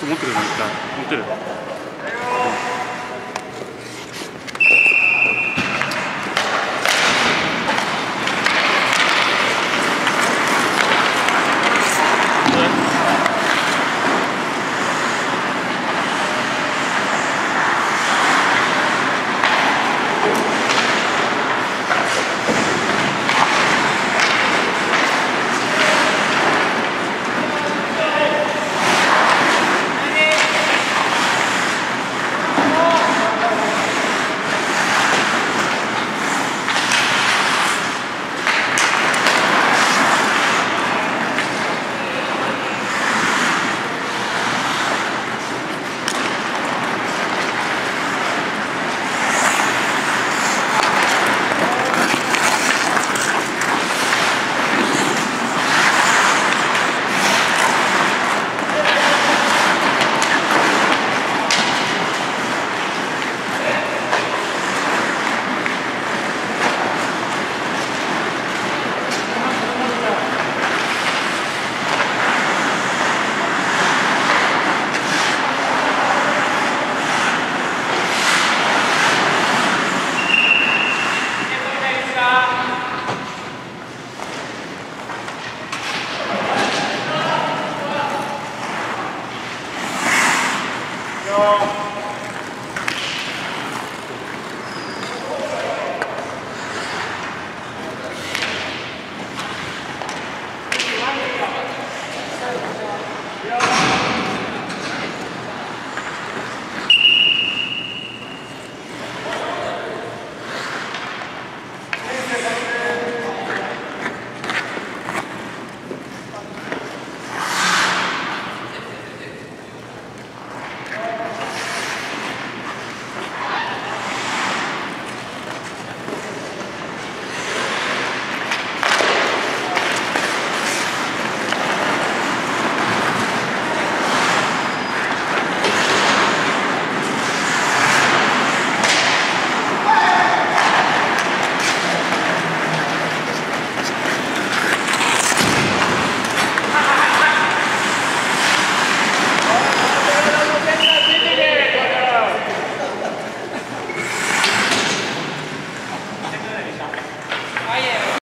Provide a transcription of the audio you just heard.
と持ってるの一回持ってる？